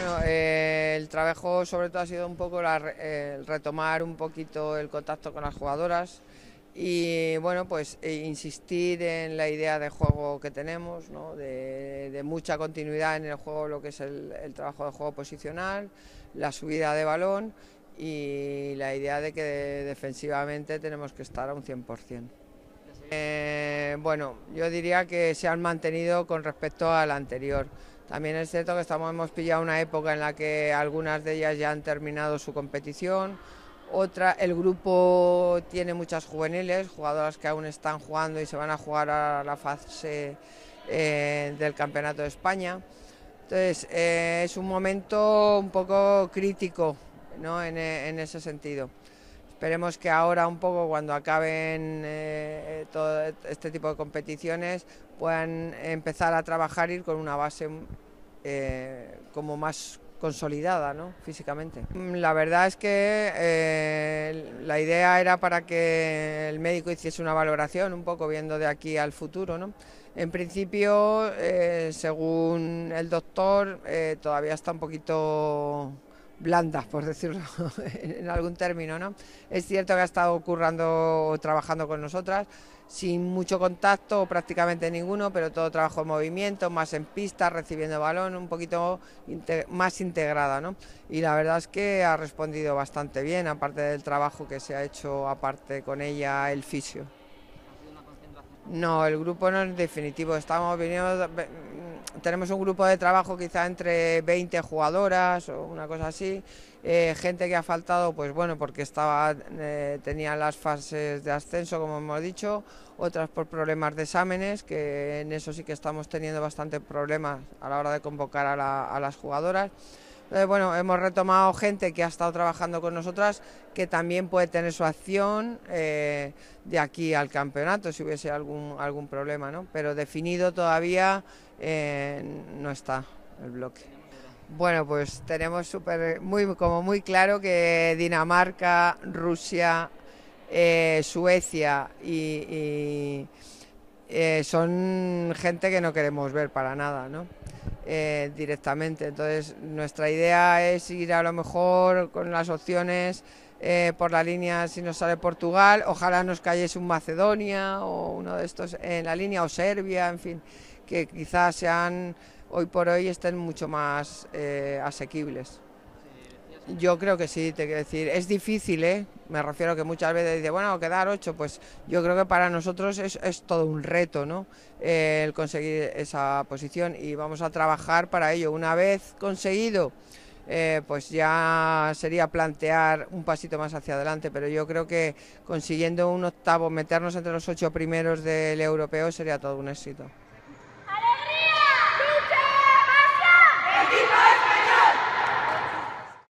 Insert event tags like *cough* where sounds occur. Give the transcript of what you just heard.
Bueno, eh, el trabajo sobre todo ha sido un poco la, retomar un poquito el contacto con las jugadoras y bueno, pues e insistir en la idea de juego que tenemos, ¿no? de, mucha continuidad en el juego, lo que es el, trabajo de juego posicional, la subida de balón y la idea de que defensivamente tenemos que estar a un 100%. Eh, bueno, yo diría que se han mantenido con respecto al anterior. También es cierto que estamos, hemos pillado una época en la que algunas de ellas ya han terminado su competición, otra, el grupo tiene muchas juveniles, jugadoras que aún están jugando y se van a jugar a la fase eh, del Campeonato de España. Entonces, eh, es un momento un poco crítico ¿no? en, ese sentido. Esperemos que ahora un poco cuando acaben eh, todo este tipo de competiciones puedan empezar a trabajar ir con una base como más consolidada ¿no? físicamente. La verdad es que eh, la idea era para que el médico hiciese una valoración, un poco viendo de aquí al futuro. ¿no? En principio, eh, según el doctor, eh, todavía está un poquito blanda, por decirlo *laughs* en algún término. ¿no? Es cierto que ha estado currando o trabajando con nosotras, sin mucho contacto, prácticamente ninguno, pero todo trabajo en movimiento, más en pista, recibiendo balón, un poquito más integrada. ¿no? Y la verdad es que ha respondido bastante bien, aparte del trabajo que se ha hecho aparte con ella el fisio. No, el grupo no es definitivo. Estamos viniendo, tenemos un grupo de trabajo quizá entre 20 jugadoras o una cosa así. Eh, gente que ha faltado, pues bueno, porque estaba, eh, tenía las fases de ascenso, como hemos dicho, otras por problemas de exámenes, que en eso sí que estamos teniendo bastante problemas a la hora de convocar a las jugadoras. Eh, bueno, hemos retomado gente que ha estado trabajando con nosotras que también puede tener su acción eh, de aquí al campeonato si hubiese algún, algún problema, ¿no? Pero definido todavía eh, no está el bloque. Bueno, pues tenemos super, muy, como muy claro que Dinamarca, Rusia, Suecia y, son gente que no queremos ver para nada, ¿no? Eh, directamente. Entonces, nuestra idea es ir a lo mejor con las opciones eh, por la línea si nos sale Portugal, ojalá nos cayese un Macedonia o uno de estos en la línea o Serbia, en fin, que quizás sean hoy por hoy estén mucho más eh, asequibles. Yo creo que sí, te quiero decir, es difícil, ¿eh? Me refiero a que muchas veces dice, bueno, quedar ocho, pues yo creo que para nosotros es, es todo un reto, ¿no? Eh, el conseguir esa posición y vamos a trabajar para ello. Una vez conseguido, eh, pues ya sería plantear un pasito más hacia adelante, pero yo creo que consiguiendo un octavo, meternos entre los ocho primeros del europeo sería todo un éxito.